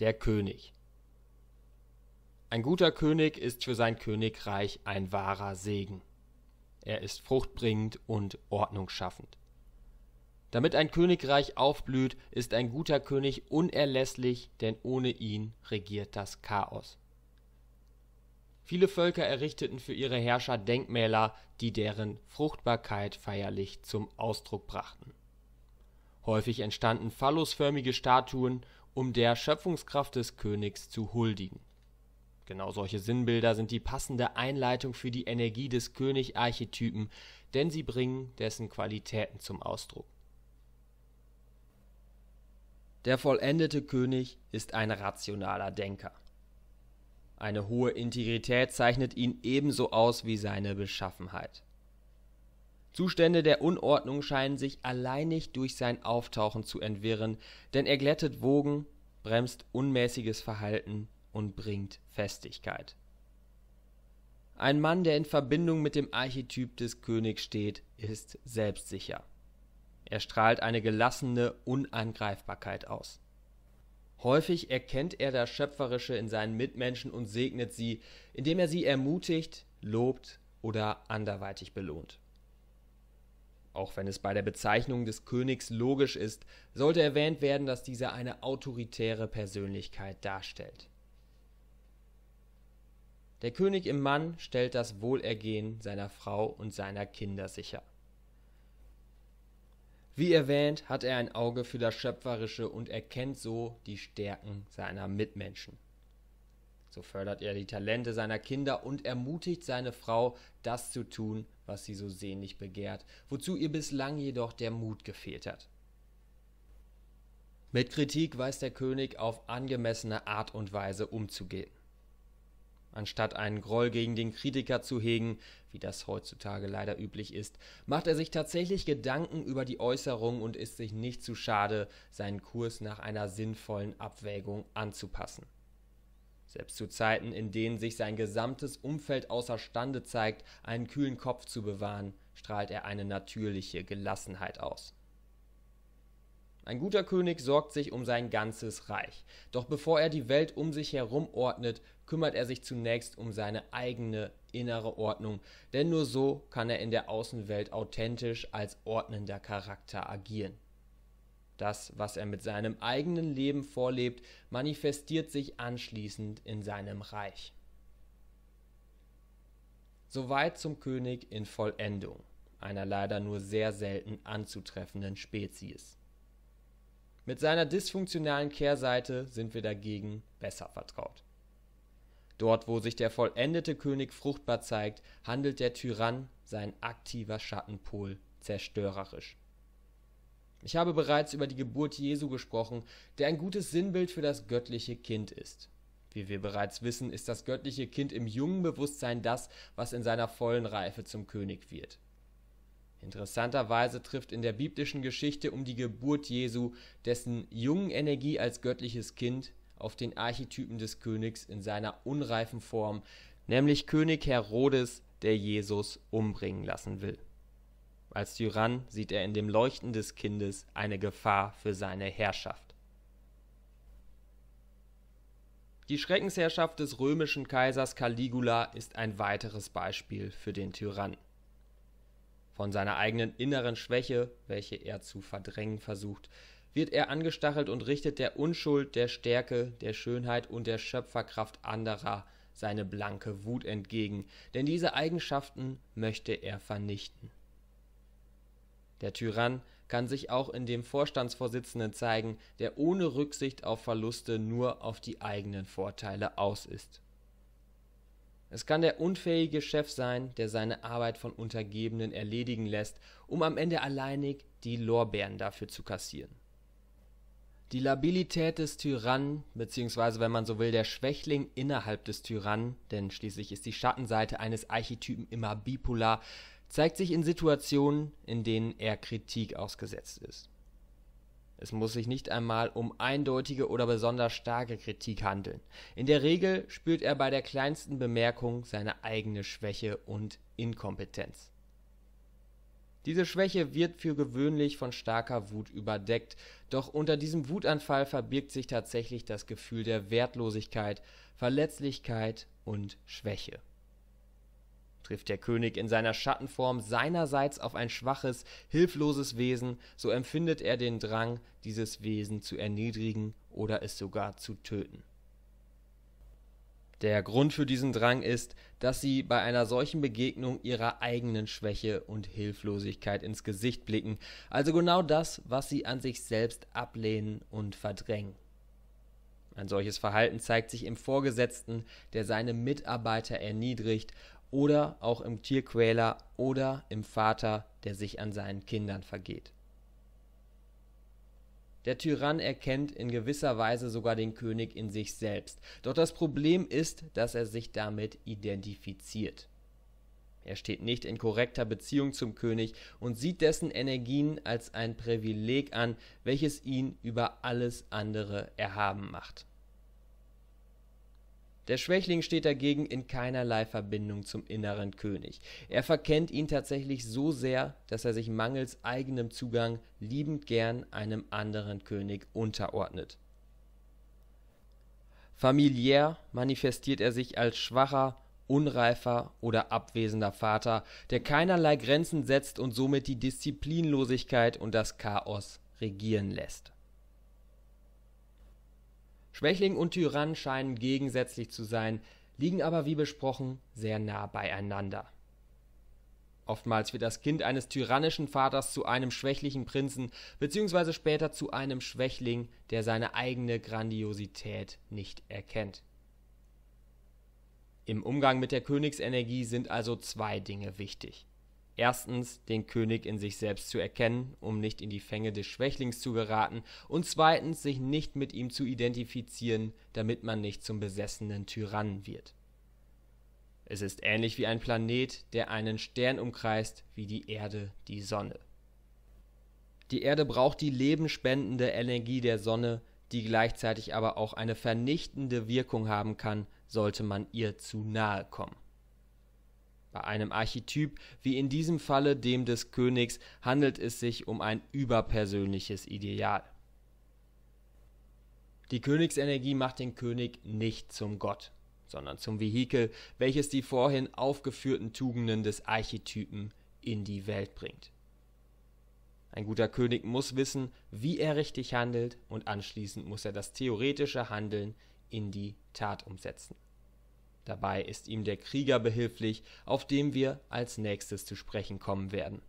der König. Ein guter König ist für sein Königreich ein wahrer Segen. Er ist fruchtbringend und ordnungsschaffend. Damit ein Königreich aufblüht, ist ein guter König unerlässlich, denn ohne ihn regiert das Chaos. Viele Völker errichteten für ihre Herrscher Denkmäler, die deren Fruchtbarkeit feierlich zum Ausdruck brachten. Häufig entstanden phallusförmige Statuen, um der Schöpfungskraft des Königs zu huldigen. Genau solche Sinnbilder sind die passende Einleitung für die Energie des König-Archetypen, denn sie bringen dessen Qualitäten zum Ausdruck. Der vollendete König ist ein rationaler Denker. Eine hohe Integrität zeichnet ihn ebenso aus wie seine Beschaffenheit. Zustände der Unordnung scheinen sich alleinig durch sein Auftauchen zu entwirren, denn er glättet Wogen, bremst unmäßiges Verhalten und bringt Festigkeit. Ein Mann, der in Verbindung mit dem Archetyp des Königs steht, ist selbstsicher. Er strahlt eine gelassene Unangreifbarkeit aus. Häufig erkennt er das Schöpferische in seinen Mitmenschen und segnet sie, indem er sie ermutigt, lobt oder anderweitig belohnt. Auch wenn es bei der Bezeichnung des Königs logisch ist, sollte erwähnt werden, dass dieser eine autoritäre Persönlichkeit darstellt. Der König im Mann stellt das Wohlergehen seiner Frau und seiner Kinder sicher. Wie erwähnt, hat er ein Auge für das Schöpferische und erkennt so die Stärken seiner Mitmenschen. So fördert er die Talente seiner Kinder und ermutigt seine Frau, das zu tun, was sie so sehnlich begehrt, wozu ihr bislang jedoch der Mut gefehlt hat. Mit Kritik weiß der König auf angemessene Art und Weise umzugehen. Anstatt einen Groll gegen den Kritiker zu hegen, wie das heutzutage leider üblich ist, macht er sich tatsächlich Gedanken über die Äußerung und ist sich nicht zu schade, seinen Kurs nach einer sinnvollen Abwägung anzupassen. Selbst zu Zeiten, in denen sich sein gesamtes Umfeld außerstande zeigt, einen kühlen Kopf zu bewahren, strahlt er eine natürliche Gelassenheit aus. Ein guter König sorgt sich um sein ganzes Reich. Doch bevor er die Welt um sich herum ordnet, kümmert er sich zunächst um seine eigene innere Ordnung, denn nur so kann er in der Außenwelt authentisch als ordnender Charakter agieren. Das, was er mit seinem eigenen Leben vorlebt, manifestiert sich anschließend in seinem Reich. Soweit zum König in Vollendung, einer leider nur sehr selten anzutreffenden Spezies. Mit seiner dysfunktionalen Kehrseite sind wir dagegen besser vertraut. Dort, wo sich der vollendete König fruchtbar zeigt, handelt der Tyrann, sein aktiver Schattenpol, zerstörerisch. Ich habe bereits über die Geburt Jesu gesprochen, der ein gutes Sinnbild für das göttliche Kind ist. Wie wir bereits wissen, ist das göttliche Kind im jungen Bewusstsein das, was in seiner vollen Reife zum König wird. Interessanterweise trifft in der biblischen Geschichte um die Geburt Jesu dessen jungen Energie als göttliches Kind auf den Archetypen des Königs in seiner unreifen Form, nämlich König Herodes, der Jesus umbringen lassen will. Als Tyrann sieht er in dem Leuchten des Kindes eine Gefahr für seine Herrschaft. Die Schreckensherrschaft des römischen Kaisers Caligula ist ein weiteres Beispiel für den Tyrann. Von seiner eigenen inneren Schwäche, welche er zu verdrängen versucht, wird er angestachelt und richtet der Unschuld, der Stärke, der Schönheit und der Schöpferkraft anderer seine blanke Wut entgegen, denn diese Eigenschaften möchte er vernichten. Der Tyrann kann sich auch in dem Vorstandsvorsitzenden zeigen, der ohne Rücksicht auf Verluste nur auf die eigenen Vorteile aus ist. Es kann der unfähige Chef sein, der seine Arbeit von Untergebenen erledigen lässt, um am Ende alleinig die Lorbeeren dafür zu kassieren. Die Labilität des Tyrannen, beziehungsweise wenn man so will, der Schwächling innerhalb des Tyrannen, denn schließlich ist die Schattenseite eines Archetypen immer bipolar, zeigt sich in Situationen, in denen er Kritik ausgesetzt ist. Es muss sich nicht einmal um eindeutige oder besonders starke Kritik handeln. In der Regel spürt er bei der kleinsten Bemerkung seine eigene Schwäche und Inkompetenz. Diese Schwäche wird für gewöhnlich von starker Wut überdeckt, doch unter diesem Wutanfall verbirgt sich tatsächlich das Gefühl der Wertlosigkeit, Verletzlichkeit und Schwäche. Trifft der König in seiner Schattenform seinerseits auf ein schwaches, hilfloses Wesen, so empfindet er den Drang, dieses Wesen zu erniedrigen oder es sogar zu töten der Grund für diesen Drang ist, dass sie bei einer solchen Begegnung ihrer eigenen Schwäche und Hilflosigkeit ins Gesicht blicken, also genau das, was sie an sich selbst ablehnen und verdrängen. Ein solches Verhalten zeigt sich im Vorgesetzten, der seine Mitarbeiter erniedrigt, oder auch im Tierquäler oder im Vater, der sich an seinen Kindern vergeht der Tyrann erkennt in gewisser Weise sogar den König in sich selbst. Doch das Problem ist, dass er sich damit identifiziert. Er steht nicht in korrekter Beziehung zum König und sieht dessen Energien als ein Privileg an, welches ihn über alles andere erhaben macht der Schwächling steht dagegen in keinerlei Verbindung zum inneren König. Er verkennt ihn tatsächlich so sehr, dass er sich mangels eigenem Zugang liebend gern einem anderen König unterordnet. Familiär manifestiert er sich als schwacher, unreifer oder abwesender Vater, der keinerlei Grenzen setzt und somit die Disziplinlosigkeit und das Chaos regieren lässt Schwächling und Tyrann scheinen gegensätzlich zu sein, liegen aber wie besprochen sehr nah beieinander. Oftmals wird das Kind eines tyrannischen Vaters zu einem schwächlichen Prinzen bzw. später zu einem Schwächling, der seine eigene Grandiosität nicht erkennt. Im Umgang mit der Königsenergie sind also zwei Dinge wichtig erstens den König in sich selbst zu erkennen, um nicht in die Fänge des Schwächlings zu geraten, und zweitens sich nicht mit ihm zu identifizieren, damit man nicht zum besessenen Tyrannen wird. Es ist ähnlich wie ein Planet, der einen Stern umkreist, wie die Erde die Sonne. Die Erde braucht die lebenspendende Energie der Sonne, die gleichzeitig aber auch eine vernichtende Wirkung haben kann, sollte man ihr zu nahe kommen bei einem Archetyp wie in diesem Falle dem des Königs handelt es sich um ein überpersönliches Ideal. Die Königsenergie macht den König nicht zum Gott, sondern zum Vehikel, welches die vorhin aufgeführten Tugenden des Archetypen in die Welt bringt. Ein guter König muss wissen, wie er richtig handelt, und anschließend muss er das theoretische Handeln in die Tat umsetzen Dabei ist ihm der Krieger behilflich, auf den wir als nächstes zu sprechen kommen werden